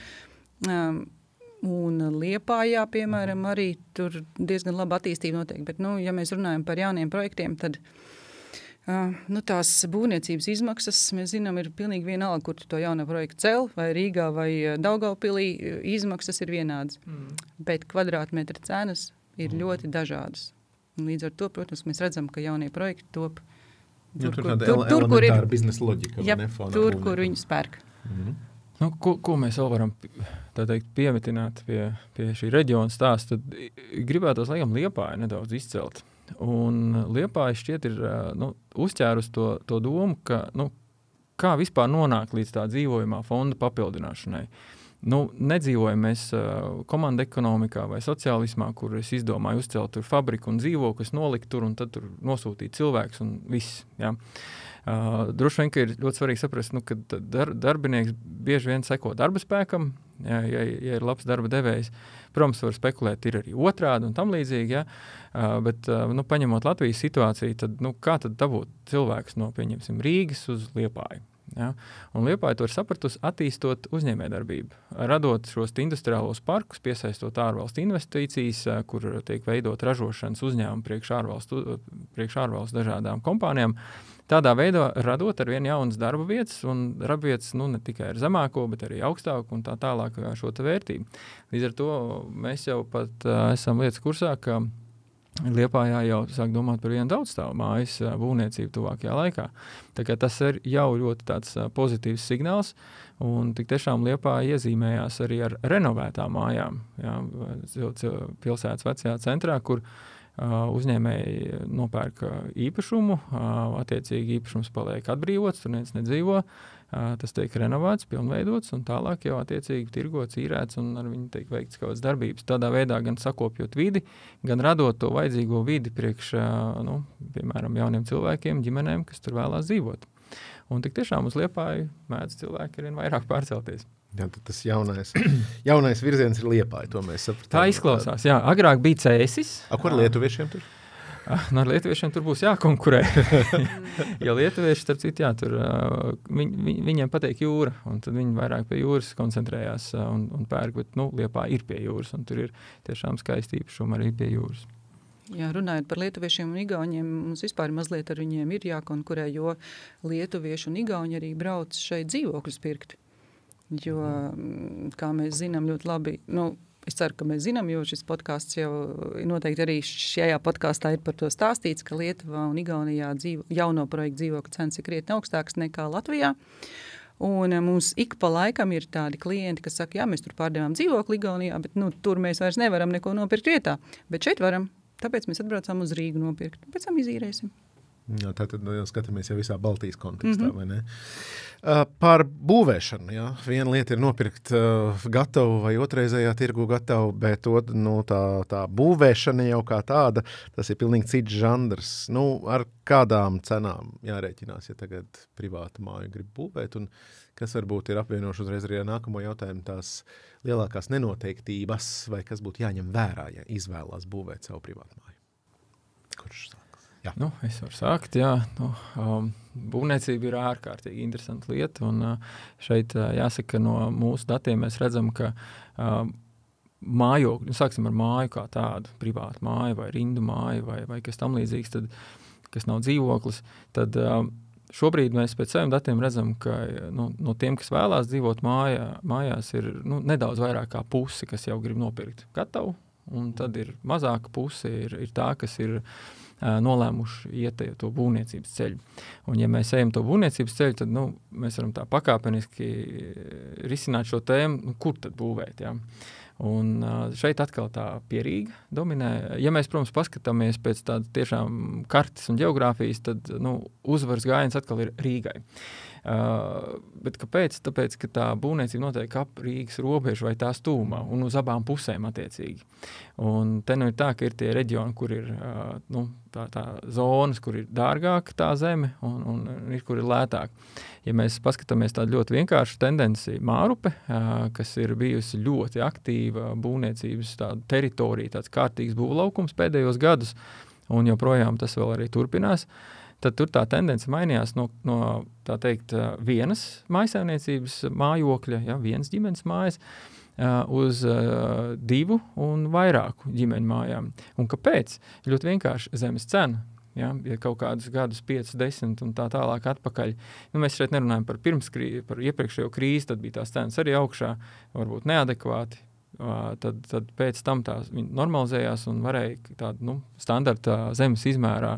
Un Liepājā, piemēram, arī tur diezgan laba attīstība notiek. Bet, nu, ja mēs runājam par jauniem projektiem, tad uh, nu, tās būvniecības izmaksas, mēs zinām, ir pilnīgi vienalga, kur to jaunu projektu cel, vai Rīgā, vai Daugavpilī, izmaksas ir vienādas. Mm. Bet kvadrātmetra cenas ir mm. ļoti dažādas. Un līdz ar to, protams, mēs redzam, ka jaunie projekti top. Tur, ja, tur, kur, tur, tur, kur ir biznesa loģika, ja, tur, kur viņi spērk. Mm. Nu, ko, ko mēs vēl varam teikt, piemetināt pie, pie šī reģiona stāsta? Tad gribētu laikam liepāju nedaudz izcelt. Un liepāja šķiet ir nu, uzķērus to, to domu, ka nu, kā vispār nonākt līdz tā dzīvojamā fonda papildināšanai. Nu, nedzīvojam mēs uh, komandu ekonomikā vai sociālismā, kur es izdomāju uzcelt fabriku un dzīvokli, nolikt tur un tad tur nosūtīt cilvēkus un viss. Ja. Uh, droši vien ir ļoti svarīgi saprast, nu, ka dar, darbinieks bieži vien seko darba spēkam, ja, ja, ja ir labs darba devējs. Protams, var spekulēt, ir arī otrādi un tam līdzīgi. Ja? Uh, bet, uh, nu, paņemot Latvijas situāciju, tad nu, kā tad dabūt cilvēkus no Rīgas uz Liepāju? Ja? Un Liepāja to ir sapratusi, attīstot uzņēmējdarbību, radot šos industriālos parkus, piesaistot ārvalstu investīcijas, eh, kur tiek veidot ražošanas uzņēmumi priekš ārvalstu, priekš ārvalstu dažādām kompānijām. Tādā veidā radot ar vien jaunas darba vietas, un darba vietas nu, ne tikai ar zemāko, bet arī augstāku un tā tālāk šo vērtību. Līdz ar to mēs jau pat uh, esam lietas kursā, ka Liepājā jau sāk domāt par vienu daudzstāvu mājas būvniecību tuvākajā laikā. Tas ir jau ļoti pozitīvs signāls. Un tik tiešām Liepā iezīmējās arī ar renovētām mājām. Jā, pilsētas vecajā centrā, kur uh, uzņēmēji nopērk īpašumu, attiecīgi īpašums paliek atbrīvots, tur neviens nedzīvo. Tas tiek renovēts, pilnveidots un tālāk jau attiecīgi tirgots, īrēts un ar viņu tiek veikts kaut kādas darbības. Tādā veidā gan sakopjot vidi, gan radot to vajadzīgo vidi priekš, nu, piemēram, jauniem cilvēkiem, ģimenēm, kas tur vēlās dzīvot. Un tik tiešām uz liepāju mēdz cilvēki arvien vairāk pārcelties. Jā, tas jaunais, jaunais virziens ir liepāja, to mēs sapratām. Tā izklausās, jā. Agrāk bija cēsis. A, kur lietuviešiem tur? no ar lietuviešiem tur būs jākonkurē. jo lietuvieši, starp citu, jā, tur, viņ, viņ, viņiem patīk jūra, un tad viņi vairāk pie jūras koncentrējās un, un pērk, bet nu, Liepā ir pie jūras, un tur ir tiešām skaisti īpašumi arī pie jūras. Jā, runājot par lietuviešiem un igauniem, mums vispār mazliet ar viņiem ir jākonkurē, jo lietuvieši un igauni arī brauc šeit dzīvokļus pirkt. Jo, mm, kā mēs zinām, ļoti labi. Nu, Es ceru, ka mēs zinām, jo šis podkāsts jau noteikti arī šajā podkāstā ir par to stāstīts, ka Lietuvā un Igaunijā dzīvo, jauno projektu dzīvokļu cenas ir krietni augstākas nekā Latvijā. Un eh, mums ik pa laikam ir tādi klienti, kas saka, jā, mēs tur pārdevām dzīvokli Igaunijā, bet nu, tur mēs vairs nevaram neko nopirkt vietā. Bet šeit varam. Tāpēc mēs atbraucām uz Rīgu nopirkt. Pēc tam izīrēsim. Jā, tā tad nu, skatāmies jau visā Baltijas kontekstā. Mm -hmm. uh, par būvēšanu. Jā. Viena lieta ir nopirkt uh, gatavu vai otrreizējā tirgu gatavu, bet ot, nu, tā, tā būvēšana jau kā tāda, tas ir pilnīgi cits žanrs. Nu, ar kādām cenām jārēķinās, ja tagad privāta māja grib būvēt? Un kas varbūt ir apvienoši uzreiz arī nākamo jautājumu tās lielākās nenoteiktības, vai kas būtu jāņem vērā, ja izvēlās būvēt savu privātu māju? Kurš sāk? Jā. Nu, es varu sākt. Jā, nu, um, būvniecība ir ārkārtīgi interesanta lieta. Un, uh, šeit uh, jāsaka, no mūsu datiem mēs redzam, ka um, mājokļi, nu, sāksim ar māju kā tādu, privātu māju vai rindu māju vai, vai kas tamlīdzīgs, tad, kas nav dzīvoklis. Tad, um, Šobrīd mēs pēc saviem datiem redzam, ka nu, no tiem, kas vēlās dzīvot mājā, mājās, ir nu, nedaudz vairāk kā pusi, kas jau grib nopirkt gatavu, un tad ir mazāka puse, ir, ir tā, kas ir uh, nolēmuši iet to būvniecības ceļu. Un, ja mēs ejam to būvniecības ceļu, tad nu, mēs varam tā pakāpeniski risināt šo tēmu, nu, kur tad būvēt. Ja? Un šeit atkal tā pierīga dominē. Ja mēs, protams, paskatāmies pēc tādas tiešām kartes un geogrāfijas, tad nu, uzvaras gājiens atkal ir Rīgai. Uh, bet kāpēc? Tāpēc, ka tā būvniecība notiek ap Rīgas robežu vai tās tūmā un uz abām pusēm attiecīgi. Un te nu ir tā, ka ir tie reģioni, kur ir uh, nu, tā, tā zonas, kur ir dārgāka tā zeme un, un, un ir, kur ir lētāk. Ja mēs paskatāmies tādu ļoti vienkāršu tendenci Mārupe, uh, kas ir bijusi ļoti aktīva būvniecības teritorija, tāds kārtīgs būvlaukums pēdējos gadus, un joprojām tas vēl arī turpinās. Uh, tad tur tā tendence mainījās no, no teikt, vienas mājsaimniecības mājokļa, ja, vienas ģimenes mājas, uz uh, divu un vairāku ģimeņu mājām. Un kāpēc? Ļoti vienkārši zemes cena. Ja, ja kaut kādus gadus, 5, 10 un tā tālāk atpakaļ. Nu, mēs šeit nerunājam par, pirmskrī, par iepriekšējo krīzi, tad bija tās cenas arī augšā, varbūt neadekvāti. Uh, tad, tad pēc tam tās normalizējās un varēja tādu nu, standarta zemes izmērā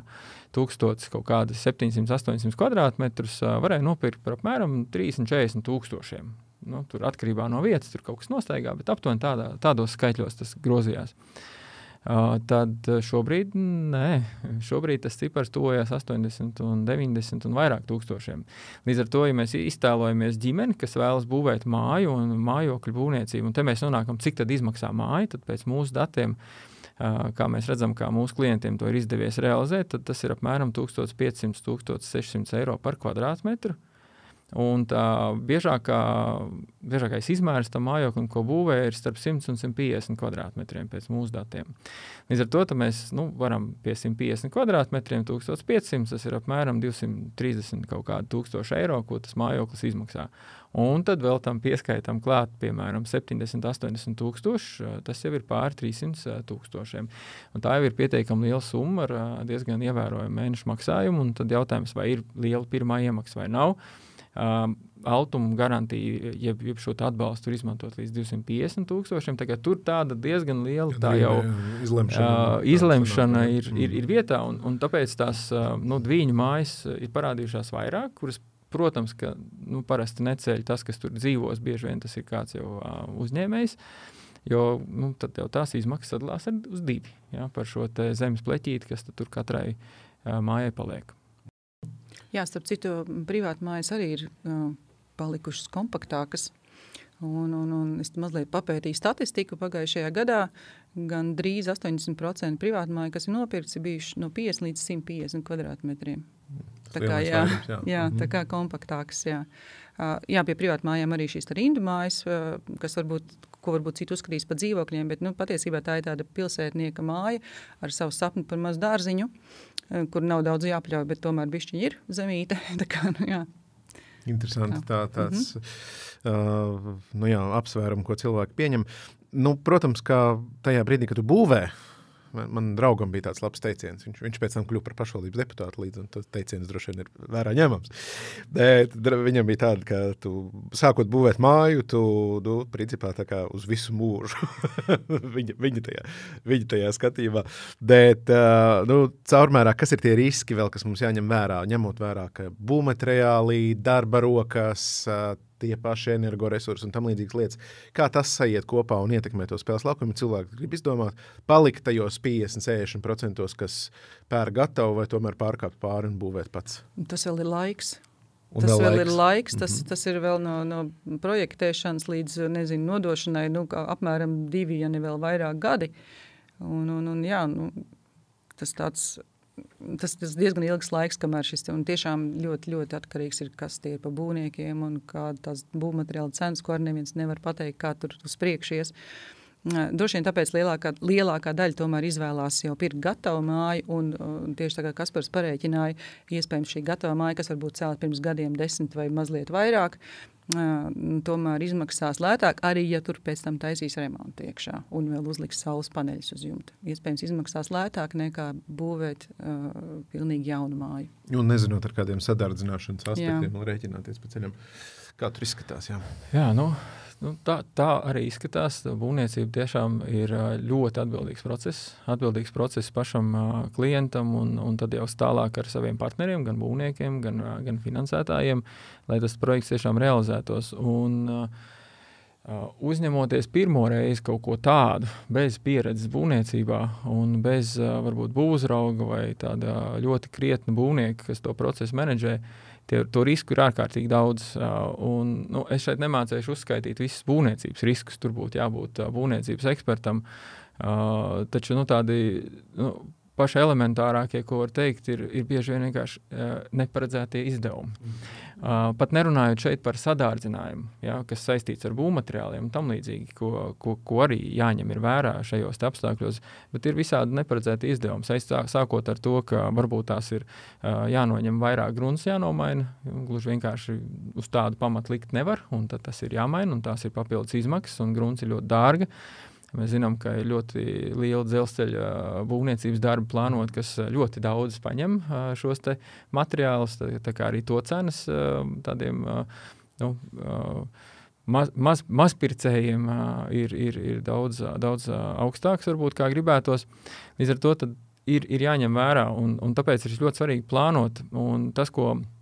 1000 kaut kādas 700, 800 kvadrātmetrus varēja nopirkt par apmēram 30, 40 tūkstošiem. Nu, tur atkarībā no vietas tur kaut kas nostaigā, bet aptuveni tādā, tādos skaitļos tas grozījās. Uh, tad šobrīd, nē, šobrīd tas cipars tuvojas 80, un 90 un vairāk tūkstošiem. Līdz ar to, ja mēs iztēlojamies ģimeni, kas vēlas būvēt māju un mājokļu būvniecību, un te mēs nonākam, cik tad izmaksā māja, tad pēc mūsu datiem uh, kā mēs redzam, kā mūsu klientiem to ir izdevies realizēt, tad tas ir apmēram 1500-1600 eiro par kvadrātmetru. Un tā biežākā, biežākais izmērs tam mājoklim, ko būvē, ir starp 100 un 150 kvadrātmetriem pēc mūsu datiem. Līdz ar to mēs nu, varam pie 150 kvadrātmetriem, 1500, tas ir apmēram 230 kaut kādi tūkstoši eiro, ko tas mājoklis izmaksā. Un tad vēl tam pieskaitām klāt, piemēram, 70, 80 tūkstoši. Tas jau ir pār 300 tūkstošiem. Un tā jau ir pietiekami liela summa ar diezgan ievērojamu mēnešu maksājumu. Tad jautājums, vai ir liela pirmā iemaksa vai nav. Um, Altuma garantija, jeb, jeb šo atbalstu var izmantot līdz 250 tūkstošiem. Tur tāda diezgan liela tā jau izlemšana, uh, izlemšana ir, ir, ir vietā. Un, un tāpēc tās uh, nu, dviņu mājas ir parādījušās vairāk, kuras Protams, ka nu, parasti neceļ tas, kas tur dzīvos, bieži vien tas ir kāds jau uh, uzņēmējs. Jo nu, tad jau tās izmaksas sadalās uz divi ja, par šo zemes pleķīti, kas tur katrai uh, mājai paliek. Jā, starp citu, privāti mājas arī ir uh, palikušas kompaktākas. Un, un, un es mazliet papētīju statistiku pagājušajā gadā. Gan drīz 80% privātu māju, kas ir nopirkts, ir bijuši no 50 līdz 150 kvadrātmetriem. Tā kā, jā, jā, jā, tā mhm. kā kompaktāks. Jā. Jā, pie privātu mājām arī šīs rindu mājas, kas varbūt, ko varbūt citi uzskatīs par dzīvokļiem, bet nu, patiesībā tā ir tāda pilsētnieka māja ar savu sapni par mazu dārziņu, kur nav daudz jāpļauj, bet tomēr bišķiņi ir zemīte. tā kā, nu, jā. Interesanti, tā, tāds mm -hmm. uh, nu jā, apsvērums, ko cilvēki pieņem. Nu, protams, ka tajā brīdī, kad tu būvē, Man, man draugam bija tāds labs teiciens. Viņš, viņš pēc tam kļuva par pašvaldības deputātu, līdz to teiciens droši vien ir vērā ņemams. Bet viņam bija tāda, ka tu sākot būvēt māju, tu nu, principā tā kā uz visu mūžu. viņa, viņa, tajā, viņa tajā skatījumā. Bet nu, caurmērā, kas ir tie riski vēl, kas mums jāņem vērā? Ņemot vērā, ka būvmateriāli, darba rokas, tie paši energoresursi un tam līdzīgas lietas. Kā tas sajiet kopā un ietekmē to spēles laukumu? Cilvēki grib izdomāt, palikt tajos 50-60%, kas pērk gatavu vai tomēr pārkāpt pāri un būvēt pats. Tas vēl ir laiks. Un tas vēl, vēl laiks. ir laiks, tas, mm -hmm. tas ir vēl no, no projektēšanas līdz nezinu, nodošanai, nu, apmēram divi, ja ne vēl vairāk gadi. Un, un, un, jā, nu, tas tāds tas, tas diezgan ilgs laiks, kamēr šis tiešām ļoti, ļoti atkarīgs ir, kas tie ir pa būvniekiem un kāda tās būvmateriāla cenas, ko arī neviens nevar pateikt, kā tur uz priekšies. Droši vien tāpēc lielākā, lielākā daļa tomēr izvēlās jau pirkt gatavu māju, un, un tieši tā kā Kaspars parēķināja, iespējams šī gatava māja, kas varbūt cēlta pirms gadiem desmit vai mazliet vairāk, tomēr izmaksās lētāk, arī ja tur pēc tam taisīs remontu iekšā un vēl uzliks saules paneļus uz jumta. Iespējams, izmaksās lētāk nekā būvēt uh, pilnīgi jaunu māju. Un nezinot ar kādiem sadardzināšanas aspektiem, un rēķināties pa ceļam. Kā tur izskatās? Jā, jā nu, Nu, tā, tā arī izskatās. Būvniecība tiešām ir ļoti atbildīgs process. Atbildīgs process pašam uh, klientam un, un tad jau tālāk ar saviem partneriem, gan būvniekiem, gan, uh, gan finansētājiem, lai tas projekts tiešām realizētos. Un, uh, uzņemoties pirmo reizi kaut ko tādu, bez pieredzes būvniecībā un bez varbūt būvzrauga vai tāda ļoti krietna būvnieka, kas to procesu menedžē, tie, to risku ir ārkārtīgi daudz. Un, nu, es šeit nemācīšu uzskaitīt visus būvniecības riskus. Tur būtu jābūt būvniecības ekspertam. Taču nu, tādi nu, paši elementārākie, ko var teikt, ir, ir bieži vien vienkārši uh, neparedzētie izdevumi. Uh, pat nerunājot šeit par sadārdzinājumu, ja, kas saistīts ar būvmateriāliem un tam līdzīgi, ko, ko, ko arī jāņem vērā šajos apstākļos, bet ir visādi neparedzēti izdevumi. Saist, sākot ar to, ka varbūt tās ir uh, jānoņem vairāk grunts, jānomaina, gluži vienkārši uz tādu pamatu likt nevar, un tas ir jāmaina, un tās ir papildus izmaksas, un grunts ir ļoti dārga. Uh, Mēs zinām, ka ir ļoti liela dzelzceļa būvniecības darba plānota, kas ļoti daudz paņem šos materiālus. Tā, tā kā arī to cenas tādiem nu, maz, maz, mazpircējiem ir, ir, ir daudz, daudz augstāks, varbūt kā gribētos. Līdz ar to ir, ir jāņem vērā, un, un tāpēc ir ļoti svarīgi plānot. Un tas, ko mēs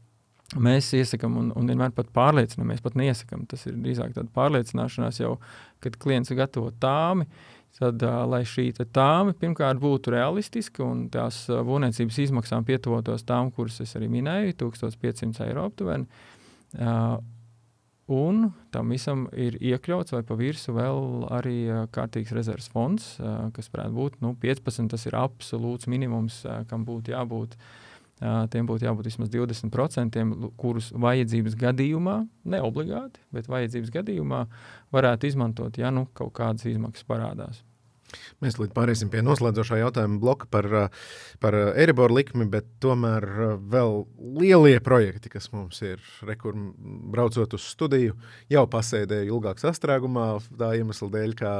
iesakām, un, un vienmēr pat pārliecinamies, pat neiesakām. Tas ir drīzāk tāda pārliecināšanās jau, kad klients gatavo tāmi. Tad, uh, lai šī tāma pirmkārt būtu realistiska un tās uh, būvniecības izmaksām pietuvotos tām, kuras es arī minēju, 1500 eiro aptuveni. Uh, un tam visam ir iekļauts vai pa virsmu vēl arī uh, kārtīgs rezerves fonds, uh, kas varētu būt nu, 15. Tas ir absolūts minimums, uh, kam būtu jābūt uh, tiem būtu jābūt vismaz 20%, kurus vajadzības gadījumā, ne obligāti, bet vajadzības gadījumā varētu izmantot, ja nu kaut kādas izmaksas parādās. Mēs līdz pāriesim pie noslēdzošā jautājuma bloka par, par Eiriboru likmi, bet tomēr vēl lielie projekti, kas mums ir, re, kur braucot uz studiju, jau pasēdēju ilgāk sastrēgumā, tā iemesla dēļ, kā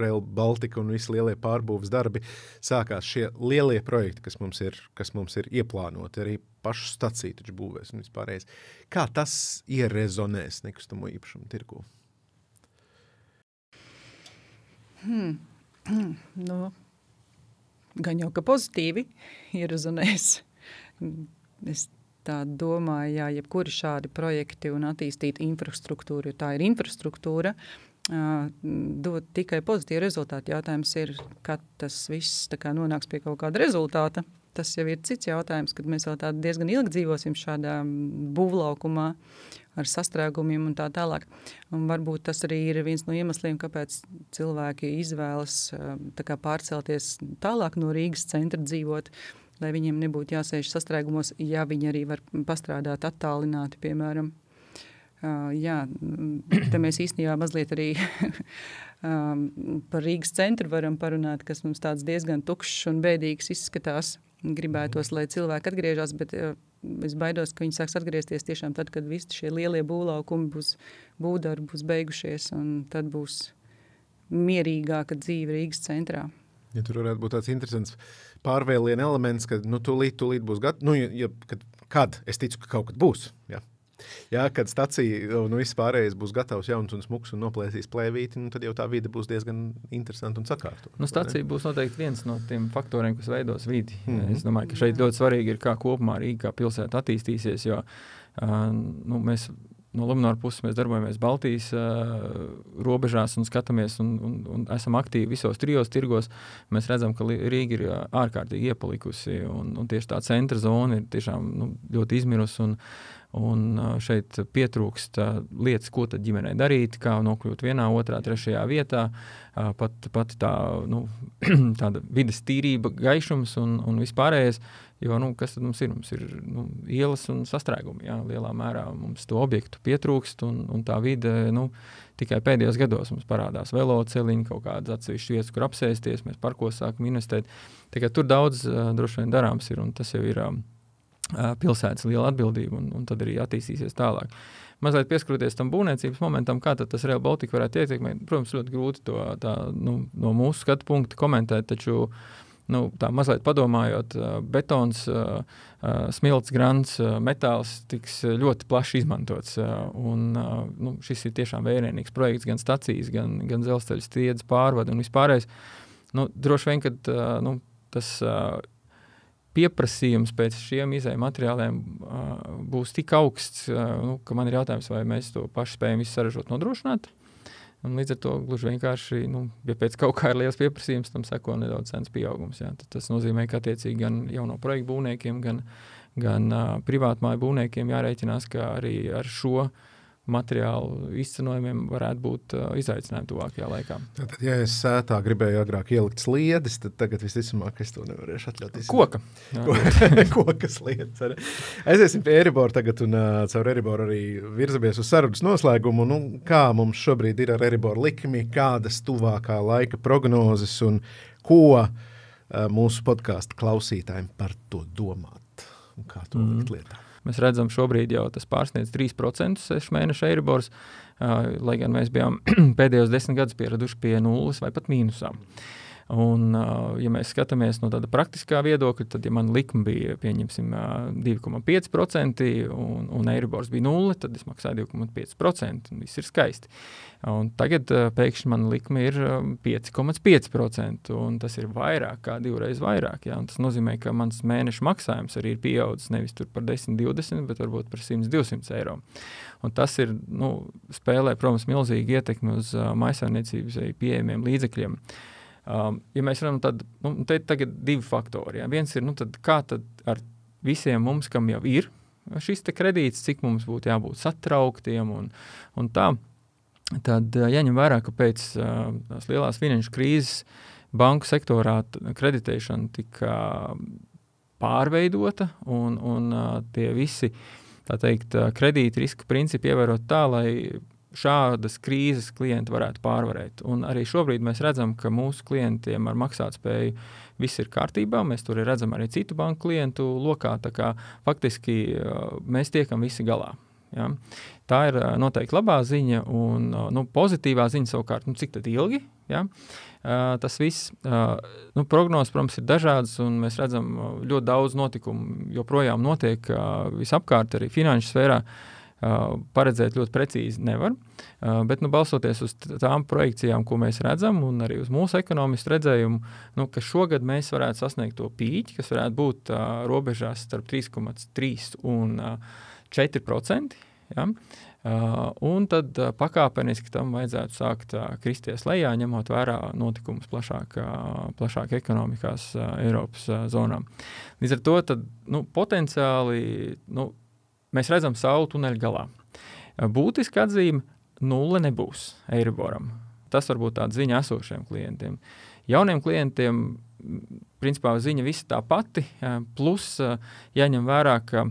Rail Baltica un visi lielie pārbūves darbi sākās šie lielie projekti, kas mums ir, kas mums ir ieplānoti, arī pašu staciju taču būvēs un vispārējais. Kā tas ierezonēs nekustamo īpašumu tirgu? Hmm. nu, gan jau ka pozitīvi ierezonēs. Es tā domāju, jā, jebkuri šādi projekti un attīstīt infrastruktūru, jo tā ir infrastruktūra, dod tikai pozitīvu rezultātu. Jautājums ir, kad tas viss nonāks pie kaut kāda rezultāta. Tas jau ir cits jautājums, kad mēs vēl diezgan ilgi dzīvosim šādā būvlaukumā ar sastrēgumiem un tā tālāk. Un varbūt tas arī ir viens no iemesliem, kāpēc cilvēki izvēlas kā pārcelties tālāk no Rīgas centra dzīvot, lai viņiem nebūtu jāsēž sastrēgumos, ja viņi arī var pastrādāt attālināti, piemēram. Uh, jā, te mēs īstenībā mazliet arī um, par Rīgas centru varam parunāt, kas mums tāds diezgan tukšs un bēdīgs izskatās. Gribētos, lai cilvēki atgriežas, bet uh, es baidos, ka viņi sāks atgriezties tiešām tad, kad visi šie lielie būvlaukumi būs, būvdarbi būs beigušies, un tad būs mierīgāka dzīve Rīgas centrā. Ja tur varētu būt tāds interesants pārvēlienu elements, ka nu, tūlīt, tūlīt būs gatavs. Nu, ja, kad, kad? Es ticu, ka kaut kad būs. Ja. Jā, kad stacija un viss pārējais būs gatavs, jauns un smags un noplēsīs plēvīti, nu, tad jau tā vide būs diezgan interesanta un sakārtota. Nu, stacija būs noteikti viens no tiem faktoriem, kas veidos vidi. Mm -hmm. Es domāju, ka šeit ļoti svarīgi ir, kā kopumā Rīga kā pilsēta attīstīsies, jo uh, nu, mēs no Lunčūska puses mēs darbojamies Baltijas uh, robežās un skatāmies, un, un, un esam aktīvi visos trijos tirgos. Mēs redzam, ka Rīga ir ārkārtīgi iepalikusi, un, un tieši tā centra zona ir tiešām nu, ļoti izmirusi. Un, Un šeit pietrūkst lietas, ko tad ģimenei darīt, kā nokļūt vienā, otrā, trešajā vietā. Pat, pat tā nu, vidas tīrība, gaišums un, un vispārējais. Jo, nu, kas tad mums ir? Mums ir nu, ielas un sastrēgumi. Jā, lielā mērā mums to objektu pietrūkst, un, un tā vide nu, tikai pēdējos gados mums parādās veloceliņi, kaut kādas atsevišķas vietas, kur apsēsties, mēs parkos sākam investēt. Tikai tur daudz droši vien darāms ir, un tas jau ir. Uh, pilsētas liela atbildība, un, un tad arī attīstīsies tālāk. Mazliet pieskaroties tam būvniecības momentam, kā tas Real Baltica varētu ietekmēt. Protams, ļoti grūti to tā, nu, no mūsu skatu punkta komentēt, taču nu, tā mazliet padomājot, betons, smilts, grants, metāls tiks ļoti plaši izmantots. Un, nu, šis ir tiešām vērienīgs projekts, gan stacijas, gan, gan dzelzceļa stiedzes pārvade un vispārējais. Nu, droši vien, ka nu, tas pieprasījums pēc šiem izējuma materiāliem uh, būs tik augsts, uh, nu, ka man ir jautājums, vai mēs to paši spējam visu saražot, nodrošināt. Un līdz ar to gluži vienkārši, nu, ja pēc kaut kā ir liels pieprasījums, tam seko nedaudz cenas pieaugums. Jā. Tad tas nozīmē, ka attiecīgi gan jauno projektu būvniekiem, gan, gan uh, privātmāju būvniekiem jārēķinās, ka arī ar šo uh, materiālu izcenojumiem varētu būt uh, izaicinājumi tuvākajā laikā. Tad, ja es sētā gribēju agrāk ielikt sliedes, tad tagad visticamāk es to nevarēšu atļauties. Koka. Koka sliedes. Arī. Aiziesim pie Eriboru tagad un uh, caur Eriboru arī virzamies uz sarunas noslēgumu. Nu, kā mums šobrīd ir ar Eriboru likmi, kādas tuvākā laika prognozes un ko uh, mūsu podkāstu klausītājiem par to domāt un kā to mm. likt lietā. Mēs redzam, šobrīd jau tas pārsniedz 3% sešu mēnešu eiribors, uh, lai gan mēs bijām pēdējos desmit gadus pieraduši pie nulles vai pat mīnusām. Uh, Un, ja mēs skatāmies no tāda praktiskā viedokļa, tad, ja man likme bija pieņemsim 2,5% un, un Eiribors bija 0, tad es maksāju 2,5%. Viss ir skaisti. Un tagad pēkšņi man likme ir 5,5%, un tas ir vairāk kā divreiz vairāk. Ja? Tas nozīmē, ka mans mēneša maksājums arī ir pieaudzis nevis par 10, 20, bet varbūt par 100, 200 eiro. Un tas ir, nu, spēlē, protams, milzīgi ietekmi uz uh, maisaimniecības pieejamiem līdzekļiem. Uh, Um, ja mēs runājam, tad nu, te ir divi faktori. Ja. Viens ir, nu, tad kā tad ar visiem mums, kam jau ir šis kredīts, cik mums būtu jābūt satrauktiem un, un tā. Tad uh, jāņem vērā, ka pēc uh, tās lielās finanšu krīzes banku sektorā kreditēšana tika pārveidota un, un uh, tie visi teikt, kredīta riska principi ievērot tā, lai šādas krīzes klienti varētu pārvarēt. Un arī šobrīd mēs redzam, ka mūsu klientiem ar maksātspēju viss ir kārtībā. Mēs tur redzam arī citu banku klientu lokā. Faktiski mēs tiekam visi galā. Ja? Tā ir noteikti labā ziņa, un nu, pozitīvā ziņa savukārt, nu, cik ilgi. Ja? Tas viss, nu, prognozes, protams, ir dažādas, un mēs redzam, ļoti daudz notikumu joprojām notiek visapkārt, arī finanšu sfērā. Uh, paredzēt ļoti precīzi nevar. Bet, nu, balstoties uz tām projekcijām, ko mēs redzam, un arī uz mūsu ekonomistu redzējumu, nu, ka šogad mēs varētu sasniegt to pīķi, kas varētu būt uh, robežās starp 3,3 un uh, 4%. Ja? Uh, un tad uh, pakāpeniski tam vajadzētu sākt uh, kristies lejā, ņemot vērā notikumus plašāk, uh, plašāk ekonomikās uh, Eiropas uh, zonām. Līdz ar to tad, nu, potenciāli nu, mēs redzam sauli tuneļa galā. Būtiski atzīme - nulle nebūs Eiriboram. Tas var būt tāds ziņa esošiem klientiem. Jauniem klientiem, principā, ziņa visa tā pati, plus jāņem vērā, ka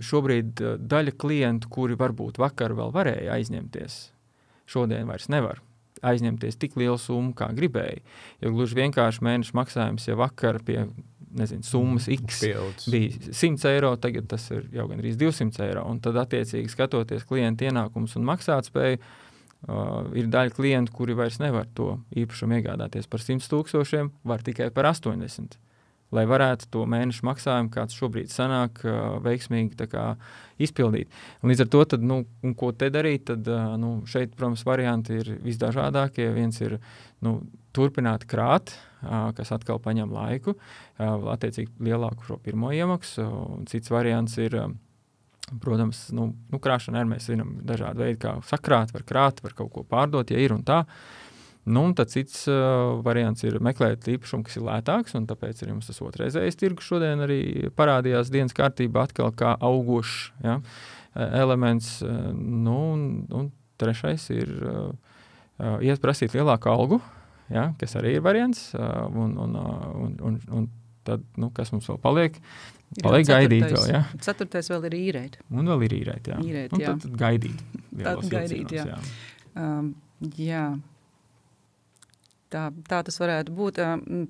šobrīd daļa klientu, kuri varbūt vakar vēl varēja aizņemties, šodien vairs nevar aizņemties tik lielu summu, kā gribēja. Jo gluži vienkārši mēneša maksājums jau vakar pie nezinu, summas X Pieauds. bija 100 eiro, tagad tas ir jau gandrīz 200 eiro. Un tad, attiecīgi, skatoties klienta ienākumus un maksātspēju, uh, ir daļa klientu, kuri vairs nevar to īpašumu iegādāties par 100 tūkstošiem, var tikai par 80 lai varētu to mēnešu maksājumu, kāds šobrīd sanāk, veiksmīgi kā, izpildīt. Un līdz ar to, tad, nu, ko te darīt, tad nu, šeit, protams, varianti ir visdažādākie. Viens ir nu, turpināt krāt, kas atkal paņem laiku, attiecīgi lielāku šo pirmo iemaksu. Cits variants ir. Protams, nu, nu, krāšana ir. Mēs zinām, dažādi veidi, kā sakrāt, var krāt, var kaut ko pārdot, ja ir un tā. Uh, Nu, un tad cits uh, variants ir meklēt īpašumu, kas ir lētāks, un tāpēc arī mums tas otrreizējais tirgus šodien arī parādījās dienas kārtībā atkal kā augošs ja, elements. Nu, un, un trešais ir uh, uh, iet prasīt lielāku algu, ja, kas arī ir variants, un, un, un, un, un tad, nu, kas mums vēl paliek? Paliek gaidīt vēl, ja? Ceturtais vēl ir īrēt. Un vēl ir īrēt, jā. Īrēt, jā. Un tad, tad gaidīt. Tad gaidīt, jā. jā. Um, jā. Tā, tā tas varētu būt.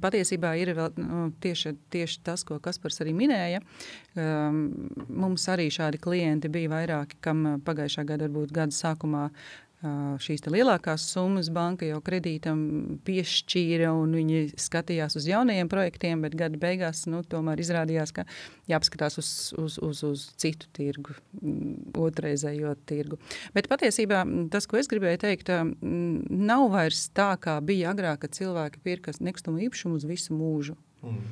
Patiesībā ir vēl, nu, tieši, tieši tas, ko Kaspars arī minēja. Mums arī šādi klienti bija vairāki, kam pagājušā gada, varbūt gada sākumā šīs lielākās summas banka jau kredītam piešķīra, un viņi skatījās uz jaunajiem projektiem, bet gada beigās nu, tomēr izrādījās, ka jāpaskatās uz, uz, uz, uz citu tirgu, otrreizējo tirgu. Bet patiesībā tas, ko es gribēju teikt, nav vairs tā, kā bija agrāk, kad cilvēki pirka nekustamo īpašumu uz visu mūžu. Mm.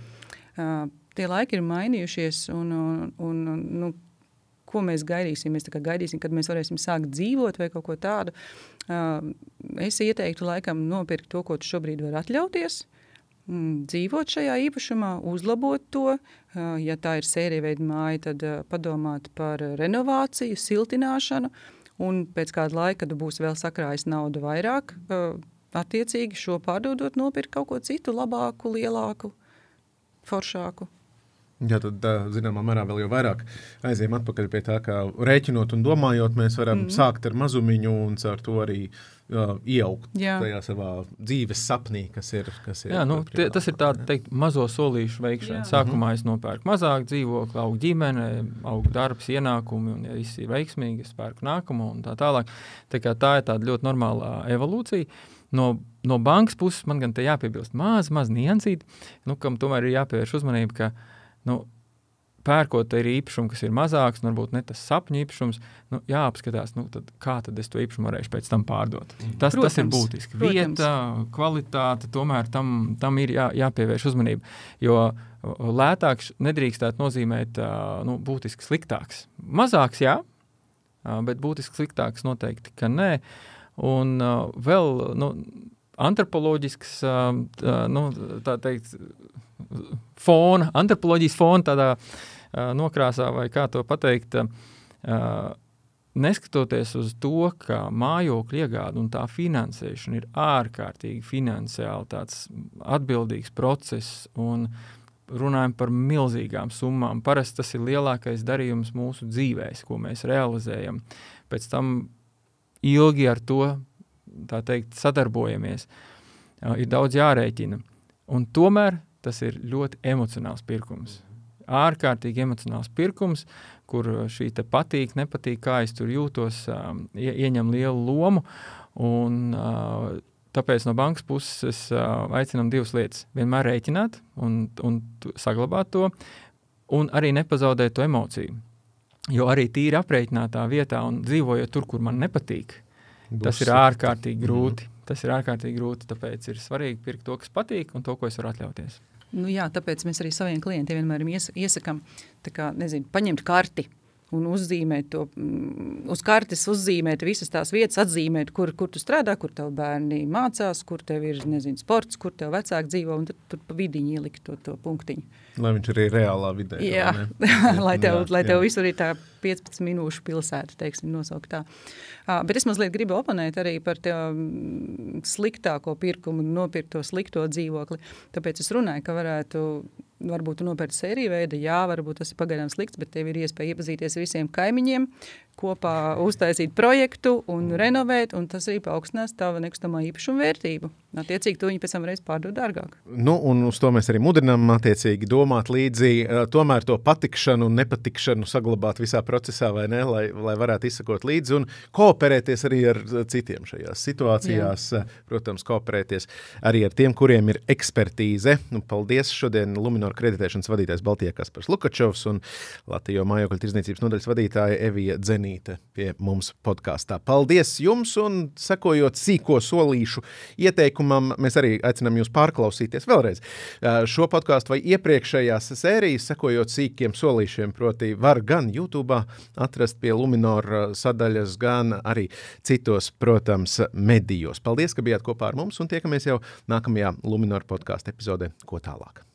Uh, tie laiki ir mainījušies, un, un, un nu, ko mēs gaidīsim. Mēs gaidīsim, kad mēs varēsim sākt dzīvot vai kaut ko tādu. Es ieteiktu laikam nopirkt to, ko tu šobrīd vari atļauties. Mm, dzīvot šajā īpašumā, uzlabot to. Ja tā ir sērija veida māja, tad padomāt par renovāciju, siltināšanu. Un pēc kāda laika, kad būs vēl sakrājis naudu vairāk, attiecīgi šo pārdodot, nopirkt kaut ko citu, labāku, lielāku, foršāku. Jā, tad, zināmā mērā, vēl vairāk aizējām atpakaļ pie tā, kā rēķinot un domājot, mēs varam mm. sākt ar mazumiņu un ar to arī uh, ieaugt Jā. tajā savā dzīves sapnī, kas ir. Kas ir Jā, nu, tie, tas ir tāds teikt, mazo solīšu veikšana. Jā. Sākumā -hmm. es nopērku mazāk dzīvokli, augu ģimene, augu darbs, ienākumi, un, ja viss ir veiksmīgi, es pērku nākamo un tā tālāk. Tā, tā ir tāda ļoti normāla evolūcija. No, no bankas puses man gan te jāpiebilst maz, maz niansīt, nu, kam tomēr ir jāpievērš uzmanība, ka nu, pērkot ir īpašumu, kas ir mazāks, nu, varbūt ne tas sapņu īpašums, nu, jāapskatās, nu, tad kā tad es to īpašumu varēšu pēc tam pārdot. Tas, protams, tas ir būtiski. Protams. Vieta, kvalitāte, tomēr tam, tam ir jā, jāpievērš uzmanība. Jo lētāks nedrīkstētu nozīmēt nu, būtiski sliktāks. Mazāks, jā, bet būtiski sliktāks noteikti, ka nē. Un vēl nu, antropoloģisks, nu, tā teikt, fona, antropoloģijas fona tādā nokrāsā, vai kā to pateikt. Neskatoties uz to, ka mājokļu iegāde un tā finansēšana ir ārkārtīgi finansiāli tāds atbildīgs process un runājam par milzīgām summām. Parasti tas ir lielākais darījums mūsu dzīvēs, ko mēs realizējam. Pēc tam ilgi ar to teikt, sadarbojamies. Uh, ir daudz jārēķina. Un tomēr tas ir ļoti emocionāls pirkums. Ārkārtīgi emocionāls pirkums, kur šī patīk, nepatīk, kā es tur jūtos, um, ie, ieņem lielu lomu. Un, uh, tāpēc no bankas puses uh, aicinām divas lietas. Vienmēr rēķināt un, un saglabāt to, un arī nepazaudēt to emociju. Jo arī tīri aprēķinātā vietā un dzīvojot tur, kur man nepatīk, Būs tas ir ārkārtīgi grūti. Mm. Tas ir ārkārtīgi grūti, tāpēc ir svarīgi pirkt to, kas patīk, un to, ko es varu atļauties. Nu, jā, tāpēc mēs arī saviem klientiem vienmēr ies, iesakām, kā, nezinu, paņemt karti un uzzīmēt to, mm, uz kartes uzzīmēt visas tās vietas, atzīmēt, kur, kur tu strādā, kur tev bērni mācās, kur tev ir, nezinu, sports, kur tev vecāki dzīvo, un tad tur pa vidiņu ielikt to, to punktiņu. Lai viņš arī reālā vidē. Jā, lai tev, jā, lai tev jā. visur ir tā 15 minūšu pilsēta, teiksim, nosaukt tā. Uh, bet es mazliet gribu oponēt arī par te sliktāko pirkumu, nopirkt to slikto dzīvokli. Tāpēc es runāju, ka varētu varbūt tu nopērci sēriju veidu, jā, varbūt tas ir pagaidām slikts, bet tev ir iespēja iepazīties ar visiem kaimiņiem, kopā uztaisīt projektu un renovēt, un tas arī paaugstinās tavu nekustamā īpašuma vērtību. Attiecīgi, to viņi pēc tam varēs pārdot dārgāk. Nu, un uz to mēs arī mudinām, attiecīgi, domāt līdzi, tomēr to patikšanu un nepatikšanu saglabāt visā procesā, vai ne, lai, lai varētu izsakot līdzi un kooperēties arī ar citiem šajās situācijās. Jā. Protams, kooperēties arī ar tiem, kuriem ir ekspertīze. Nu, paldies šodien Luminor kreditēšanas vadītājs Baltijā Kaspars Lukačovs un Latvijas mājokļu tirdzniecības nodaļas vadītāja Evija Dzenīte pie mums podkāstā. Paldies jums un sekojot sīko solīšu ieteikumam mēs arī aicinām jūs pārklausīties vēlreiz šo podkāstu vai iepriekšējās sērijas, sekojot sīkiem solīšiem. Proti, var gan YouTube atrast pie Luminora sadaļas, gan arī citos, protams, medijos. Paldies, ka bijāt kopā ar mums un tiekamies jau nākamajā Luminora podkāstu epizodē. Ko tālāk?